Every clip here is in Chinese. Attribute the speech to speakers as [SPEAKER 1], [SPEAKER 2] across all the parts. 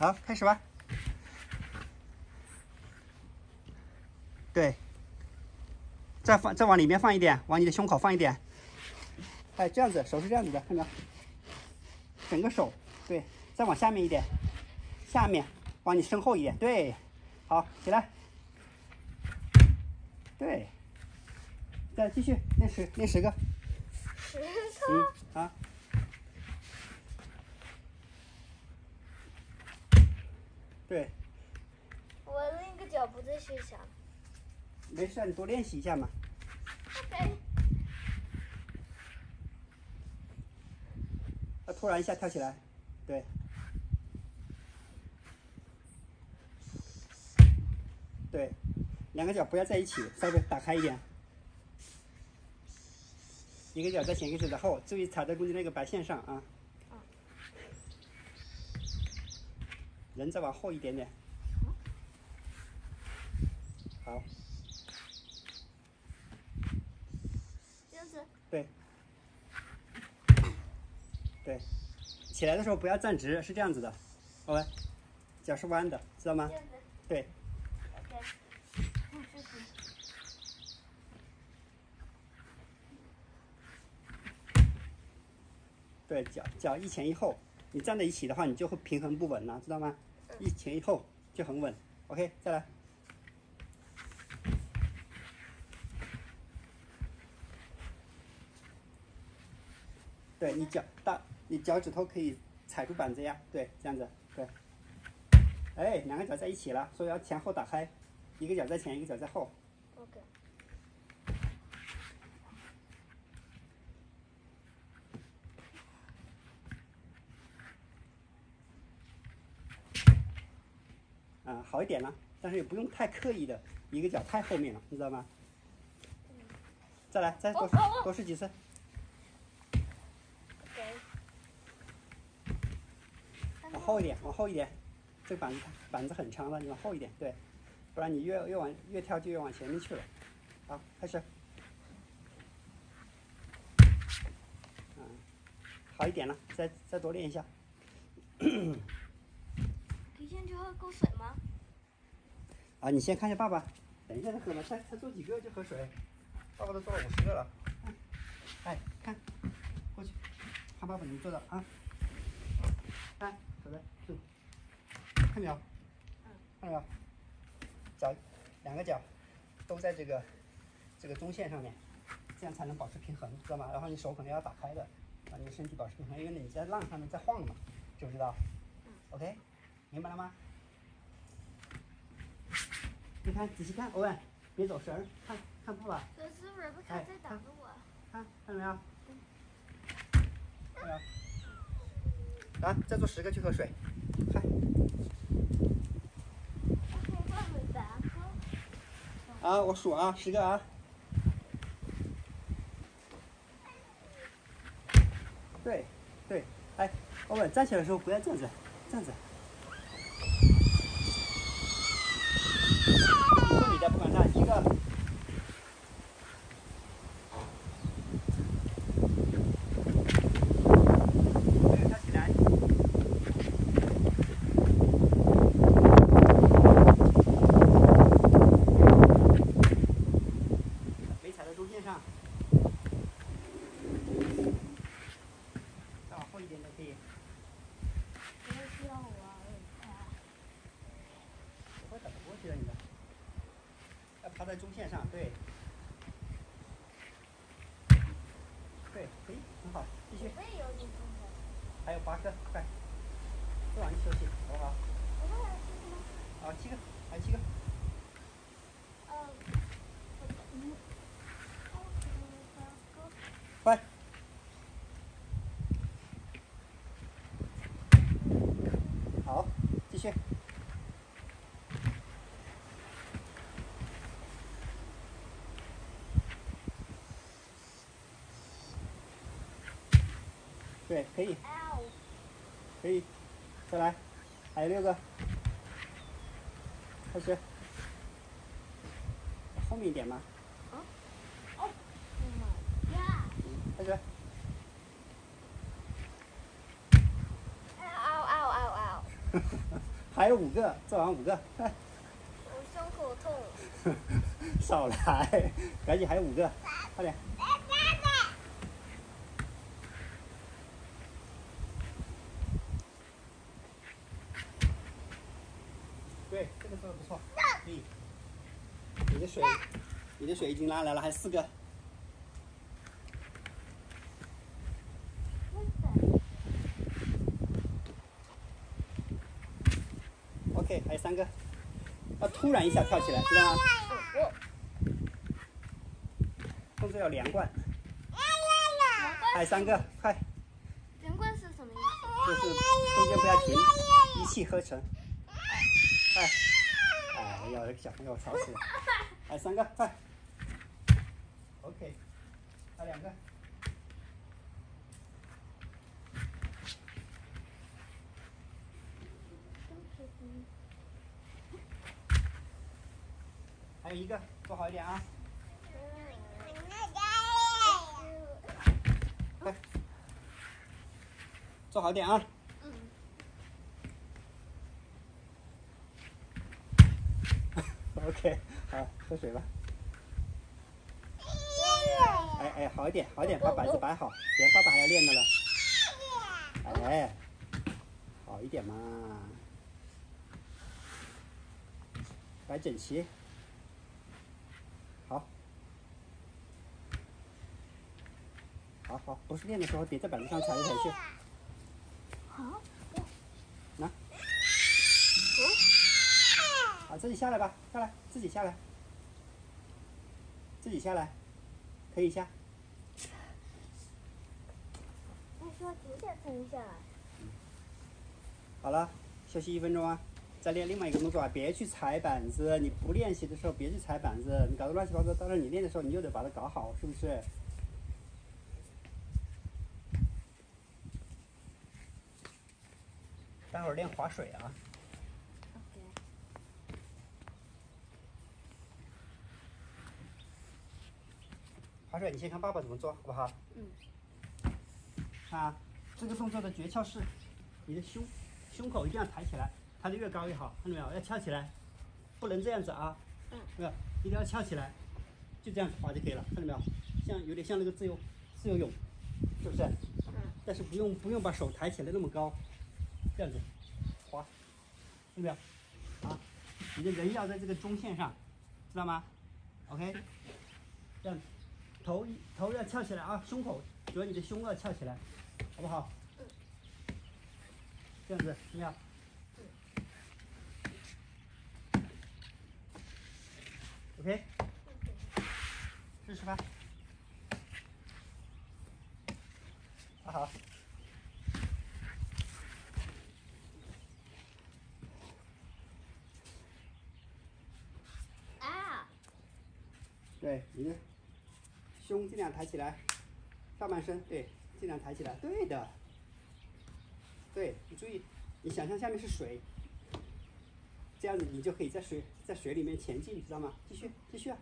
[SPEAKER 1] 好，开始吧。对，再放，再往里面放一点，往你的胸口放一点。哎，这样子，手是这样子的，看到没有？整个手，对，再往下面一点，下面，往你身后一点，对，好，起来，对，再继续练十，练十个，
[SPEAKER 2] 十个，
[SPEAKER 1] 嗯，好，对，
[SPEAKER 2] 我另一个脚不在学校。
[SPEAKER 1] 没事，你多练习一下嘛。他突然一下跳起来，对，对，两个脚不要在一起，稍微打开一点，一个脚在前，一个脚在后，注意踩在中间那个白线上啊。人再往后一点点，好，
[SPEAKER 2] 这样子。
[SPEAKER 1] 对，对，起来的时候不要站直，是这样子的，OK，脚是弯的，知道吗。对。对，脚脚一前一后，你站在一起的话，你就会平衡不稳了，知道吗？一前一后就很稳。OK，再来。对你脚大，你脚趾头可以踩住板子呀，对，这样子，对。哎，两个脚在一起了，所以要前后打开，一个脚在前，一个脚在后。
[SPEAKER 2] OK。
[SPEAKER 1] 啊、好一点了，但是也不用太刻意的，一个脚太后面了，你知道吗？再来，再多试
[SPEAKER 2] 哦哦哦
[SPEAKER 1] 多试几次。往后一点，往后一点，这个板子板子很长了，你往后一点，对，不然你越越往越跳就越往前面去了。好，开始。嗯，好一点了，再再多练一下。
[SPEAKER 2] 提前去喝口水吗？
[SPEAKER 1] 啊，你先看一下爸爸，等一下再喝吧，才才做几个就喝水，爸爸都做了五十个了。嗯哎，看，过去，看爸爸能做的啊。看，手在住，看没有？看到没有？脚，两个脚都在这个这个中线上面，这样才能保持平衡，知道吗？然后你手可能要打开的，把你的身体保持平衡，因为你在浪上面在晃嘛，知不知道？OK，明白了吗？你看，仔细看，欧文，别走神儿，看看爸爸，
[SPEAKER 2] 可是 Rebecca
[SPEAKER 1] 哎
[SPEAKER 2] 在挡着我。
[SPEAKER 1] 看看到没有？看到没有？来，再做十个去喝水。啊，我数啊，十个啊。对，对，哎，欧文站起来的时候不要这样子，这样子。做你的，不管他，一个。对，跳起来。没踩到中线上，再往后一点都可以。
[SPEAKER 2] 不要需要我，Rebecca。
[SPEAKER 1] 我会打不过去的，你的。要趴在中线上，对。对，可以，很好，继续。还有八个，快，不让你休息，好不好？
[SPEAKER 2] 我们还有七个吗？
[SPEAKER 1] 好，七个，还有七个。快。好，继续。对，可以，可以，再来，还有六个，开始，后面一点嘛
[SPEAKER 2] ，Oh my god.
[SPEAKER 1] 开始
[SPEAKER 2] ，Ow, ow, ow, ow.
[SPEAKER 1] 还有五个，做完五个，快，
[SPEAKER 2] 我胸口痛。
[SPEAKER 1] 少来，赶紧还有五个，快点。对，这个做的不错，可以。你的水，你的水已经拉来了，还有四个。OK，还有三个。要突然一下跳起来，知道吗？
[SPEAKER 2] 我
[SPEAKER 1] 动作要连贯。还有三个，快，
[SPEAKER 2] 连贯是什么意思？
[SPEAKER 1] 就是中间不要停，一气呵成。快，哎呀，这个小朋友吵死了。还有三个，快。OK，还有两个。还有一个，做好一点啊！快，做好一点啊！OK，好，喝水吧。哎哎，好一点，好一点，把板子摆好，等下爸爸还要练的了。哎，好一点嘛，摆整齐。好，好好，不是练的时候别在板子上踩来踩去。
[SPEAKER 2] 好。
[SPEAKER 1] 拿。好，自己下来吧，下来，自己下来，自己下来，可以下。
[SPEAKER 2] 那需要九点才能下来。
[SPEAKER 1] 好了，休息一分钟啊，再练另外一个动作啊，别去踩板子。你不练习的时候别去踩板子，你搞得乱七八糟，到时候你练的时候你就得把它搞好，是不是？待会儿练划水啊。
[SPEAKER 2] OK。
[SPEAKER 1] 划水，你先看爸爸怎么做，好不好？
[SPEAKER 2] 嗯。
[SPEAKER 1] 看啊，这个动作的诀窍是，你的胸胸口一定要抬起来，抬得越高越好，看到没有？要翘起来，不能这样子啊。
[SPEAKER 2] 嗯。
[SPEAKER 1] 没有，一定要翘起来，就这样划就可以了，看到没有？像有点像那个自由自由泳，是不是？
[SPEAKER 2] 嗯。
[SPEAKER 1] 但是不用不用把手抬起来那么高，这样子划，看到没有？啊，你的人要在这个中线上，知道吗？OK，这样子。头一头要翘起来啊，胸口主要你的胸要翘起来，好不好？这样子怎么样？OK，试试吧。啊好。
[SPEAKER 2] 啊。
[SPEAKER 1] 对，你的胸尽量抬起来，上半身对，尽量抬起来，对的。对，你注意，你想象下面是水，这样子你就可以在水在水里面前进，知道吗？继续，继续啊。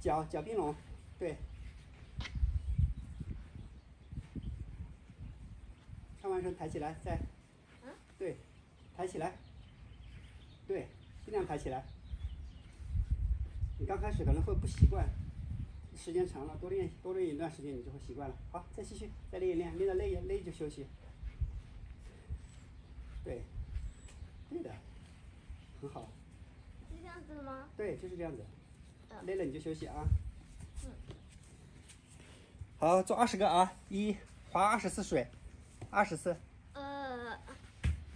[SPEAKER 1] 脚脚并拢，对。上半身抬起来，再，对，抬起来，对，尽量抬起来。你刚开始可能会不习惯，时间长了，多练多练一段时间，你就会习惯了。好，再继续，再练一练，练到累累就休息。对，对的，很好。
[SPEAKER 2] 是这样子的吗？
[SPEAKER 1] 对，就是这样子。
[SPEAKER 2] 嗯
[SPEAKER 1] 累了你就休息啊。
[SPEAKER 2] 嗯。
[SPEAKER 1] 好，做二十个啊，一划二十次水，二十次，
[SPEAKER 2] 呃，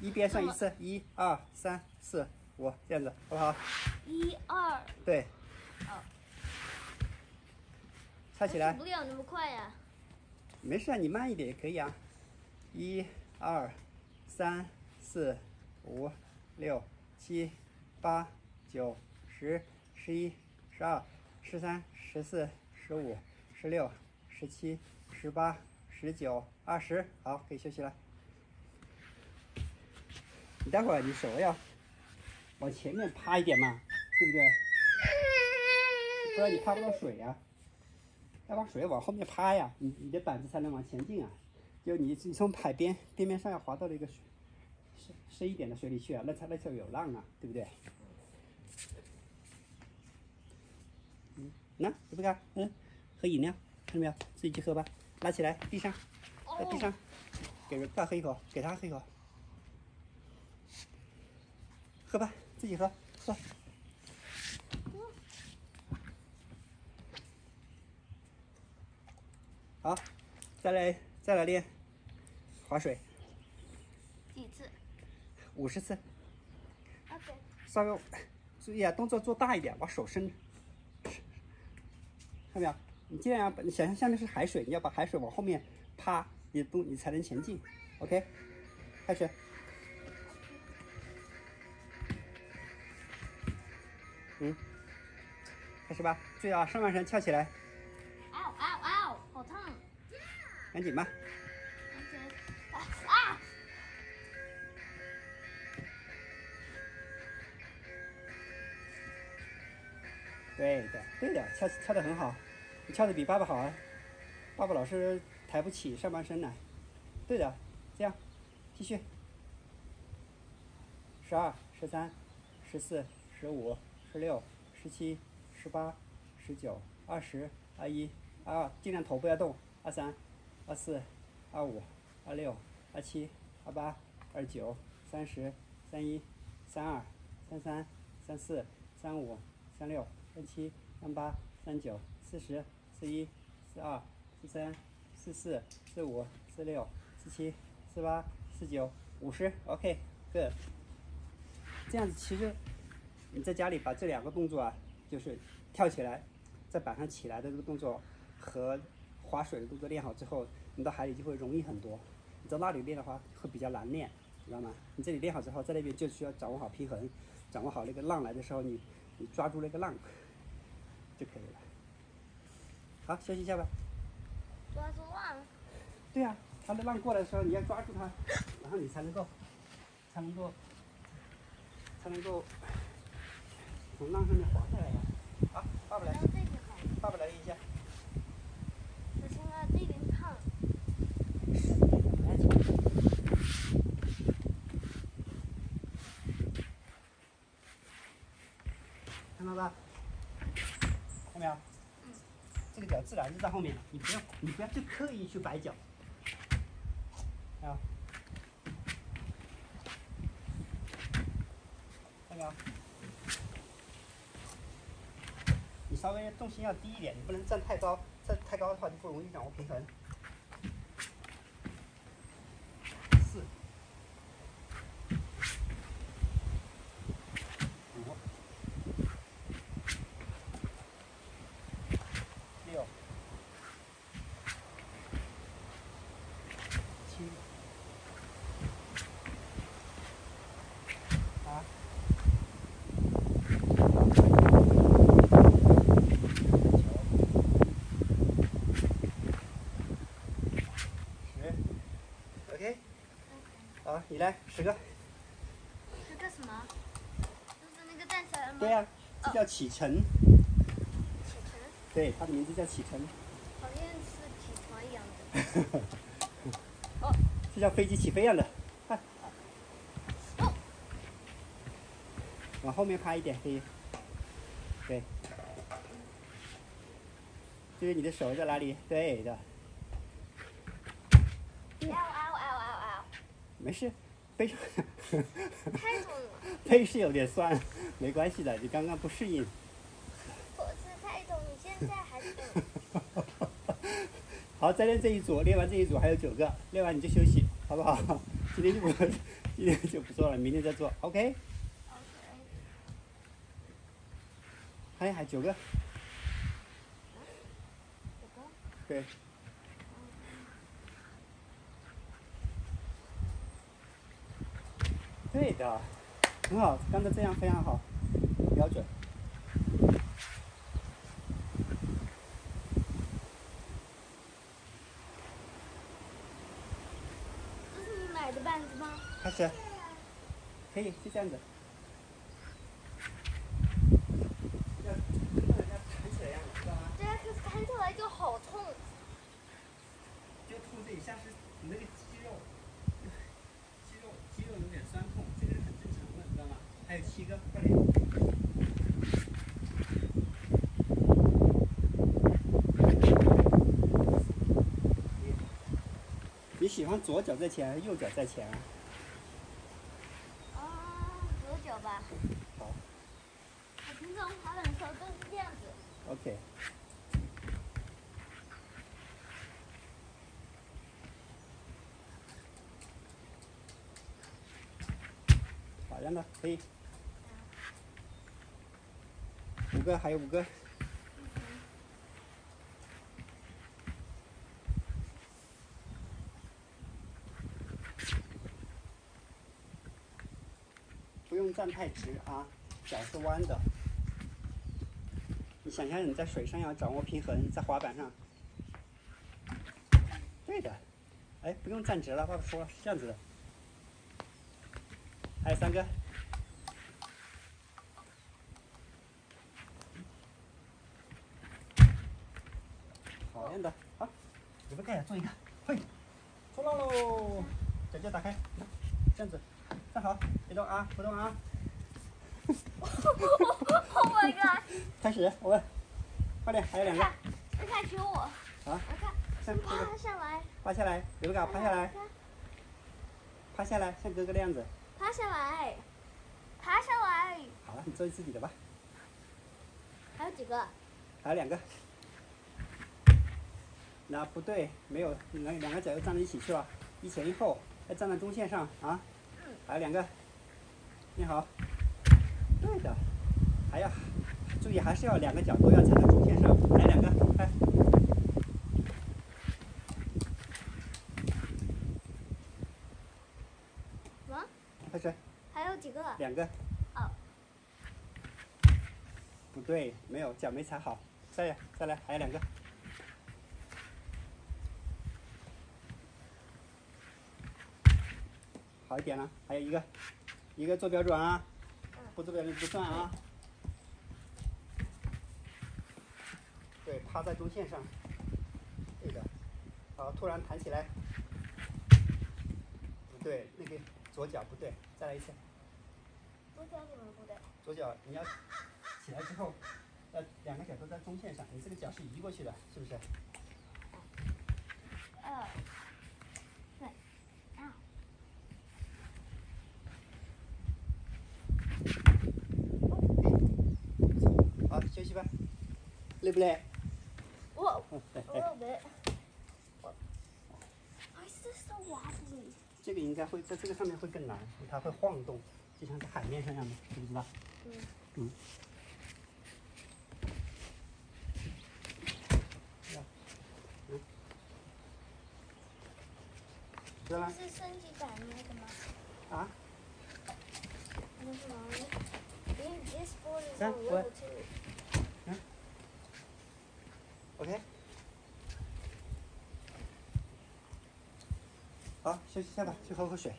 [SPEAKER 1] 一边算一次，一二三四五，这样子，好不好？
[SPEAKER 2] 一二。
[SPEAKER 1] 对。
[SPEAKER 2] 哦。
[SPEAKER 1] 跳起来。
[SPEAKER 2] 不了那么快呀。
[SPEAKER 1] 没事啊，你慢一点也可以啊。一、二、三、四、五、六、七、八、九、十、十一、十二、十三、十四、十五、十六、十七、十八、十九、二十，好，可以休息了。你待会儿你手要往前面趴一点嘛，对不对？不然你趴不到水呀、要把水往后面趴呀，你你的板子才能往前进啊。就你你从海边边边上要滑到那个水深一点的水里去啊，那才那才有浪啊，对不对？嗯，那这不看，嗯，喝饮料，看到没有？自己去喝吧，拿起来，地上，在地上，给他喝一口，给他喝一口，喝吧，自己喝，喝。好，再来再来练划水，
[SPEAKER 2] 几次
[SPEAKER 1] 五十次
[SPEAKER 2] ，？OK。
[SPEAKER 1] 稍微注意啊，动作做大一点，把手伸，看到没有？你尽量把你想象下面是海水，你要把海水往后面趴，你动你才能前进。OK，开始。嗯，开始吧，注意啊，上半身翘起来，赶紧吧。对的，对的，跳跳的很好，你跳的比爸爸好啊。爸爸老是抬不起上半身来。对的，这样，继续。十二、十三、十四、十五、十六、十七、十八、十九、二十、二一、二二，尽量头不要动。二三、二四、二五、二六、二七、二八、二九、三十、三一、三二、三三、三四、三五、三六、三七、三八、三九、四十、四一、四二、四三、四四、四五、四六、四七、四八、四九、五十，OK，good。这样子其实你在家里把这两个动作啊，就是跳起来，在板上起来的这个动作和划水的动作练好之后，你到海里就会容易很多。你在那里练的话会比较难练，知道吗？你这里练好之后，在那边就需要掌握好平衡，掌握好那个浪来的时候，你你抓住那个浪就可以了。好，休息一下吧。
[SPEAKER 2] 抓住浪。
[SPEAKER 1] 对呀、它的浪过来的时候，你要抓住它，然后你才能够，才能够，才能够从浪上面滑下来呀。好，爸爸来。爸爸来一下。
[SPEAKER 2] 我现在这边烫。
[SPEAKER 1] 看到吧？看到没有？这个脚自然就在后面了，你不要，你不要去刻意去摆脚。啊，看到没有？你稍微重心要低一点，你不能站太高，站太高的话就不容易掌握平衡。四，五。六、七、八、九、十，OK，好，你来十个。
[SPEAKER 2] 这个什么？就是那个吗？
[SPEAKER 1] 对呀、这叫启程，
[SPEAKER 2] 启程。
[SPEAKER 1] 对，它的名字叫启程，
[SPEAKER 2] 好像是起床一样的。
[SPEAKER 1] 哦就像飞机起飞一样的。看，
[SPEAKER 2] 哦
[SPEAKER 1] 往后面趴一点可以。对，就是你的手在哪里？对的！没事，背上
[SPEAKER 2] 太重了，
[SPEAKER 1] 背是有点酸，没关系的，你刚刚不适应。
[SPEAKER 2] 脖子太现在还重。
[SPEAKER 1] 好，再练这一组，练完这一组还有九个，练完你就休息，好不好？今天就不，今天就不做了，明天再做
[SPEAKER 2] ，OK？OK。
[SPEAKER 1] 还还九个，
[SPEAKER 2] 这个
[SPEAKER 1] 对。对的，很好，刚才这样非常好，标准。
[SPEAKER 2] 这是你买的板子吗？
[SPEAKER 1] 开始，可以就这样子。要像人家弹起来一样的，知道吗？
[SPEAKER 2] 对啊，可是看起来就好痛。
[SPEAKER 1] 就痛这里像是你那个肌肉，肌肉肌肉有点酸痛，这个是很正常的，知道吗？还有七个，快点。你你喜欢左脚在前，还是右脚在前啊？
[SPEAKER 2] 啊，左脚吧。
[SPEAKER 1] 好
[SPEAKER 2] 我平常滑板的时候都是这样子。
[SPEAKER 1] ，OK。好样的，可以。五个，还有五个。不用站太直啊，脚是弯的。你想象你在水上要掌握平衡，在滑板上。对的，哎，不用站直了，爸爸说了是这样子的。还有三个。好样的，好，你们盖做一个，嘿，冲浪喽！脚脚打开，这样子，站好，别动啊，不动啊。
[SPEAKER 2] Oh my god！
[SPEAKER 1] 开始，我们，快点，还有两个，
[SPEAKER 2] 看，你看学我。
[SPEAKER 1] 啊，
[SPEAKER 2] 我看，趴下来，
[SPEAKER 1] 趴下来，刘嘎趴下来，趴下来，像哥哥的样子。
[SPEAKER 2] 趴下来，爬下来。
[SPEAKER 1] 好了，你做自己的吧，
[SPEAKER 2] 还有几个？
[SPEAKER 1] 还有两个。那不对，没有，两两个脚又站在一起去了，一前一后，要站在中线上啊。还有两个，你好。对的，还要注意，还是要两个脚都要踩在中线上。来两个，快。
[SPEAKER 2] 什么？
[SPEAKER 1] 开始，
[SPEAKER 2] 还有几个？
[SPEAKER 1] 两个。
[SPEAKER 2] 哦。
[SPEAKER 1] 不对，没有，脚没踩好。再再来，还有两个。好一点了，还有一个，一个做标准啊，不做标准不算啊。对，趴在中线上，对的。好，突然弹起来，不对，那个左脚不对，再来一次。
[SPEAKER 2] 左脚怎么不对？
[SPEAKER 1] 左脚你要起来之后，要两个脚都在中线上，你这个脚是移过去的，是不是？
[SPEAKER 2] 二，对，啊，
[SPEAKER 1] 好，休息吧。累不对？
[SPEAKER 2] A
[SPEAKER 1] 对
[SPEAKER 2] ，little bit. Why is this so wobbly?
[SPEAKER 1] 这个应该会在这个上面会更难，它会晃动，就像在海面上一样的，知不知道？
[SPEAKER 2] 嗯。
[SPEAKER 1] 嗯。呀嗯。知道吗？
[SPEAKER 2] 是升级版那个吗？
[SPEAKER 1] 啊？
[SPEAKER 2] 那是吗？In this board is
[SPEAKER 1] 看
[SPEAKER 2] on
[SPEAKER 1] 我
[SPEAKER 2] level two.
[SPEAKER 1] OK。好，休息下吧，去喝口水。